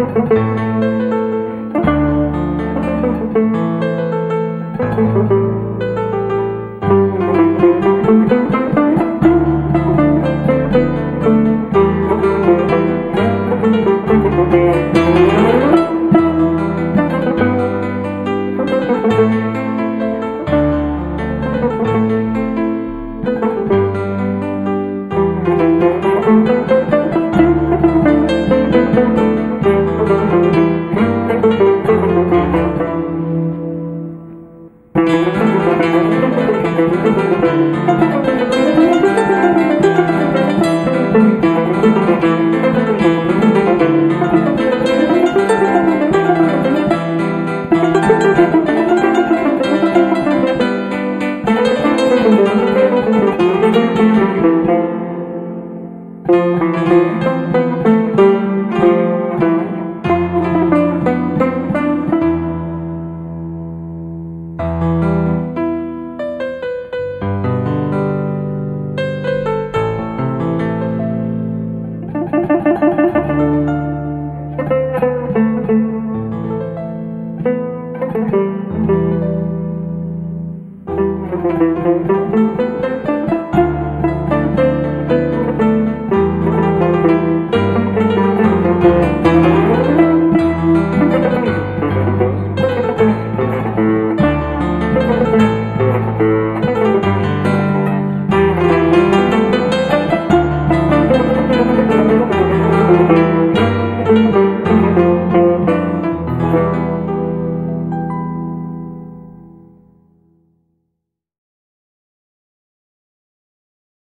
Música Thank you.